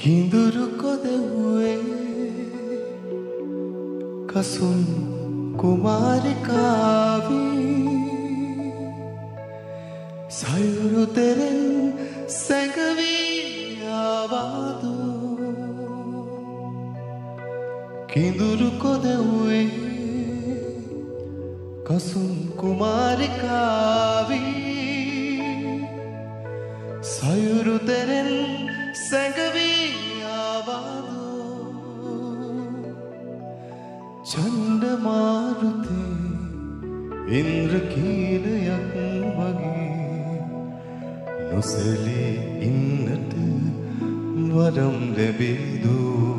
Kindurko dewe kasum kumari kavi sayuru teren sagavi avadu Kindurko dewe Kasun කුමාරිකාවී. සයුරු තෙරෙන් සැඟවී ආවාදු? චන්ඩමාරුතේ ඉන්ද්‍රකීලයක් වගේ නොසැලී ඉන්නට වරම් ලැබේදූ.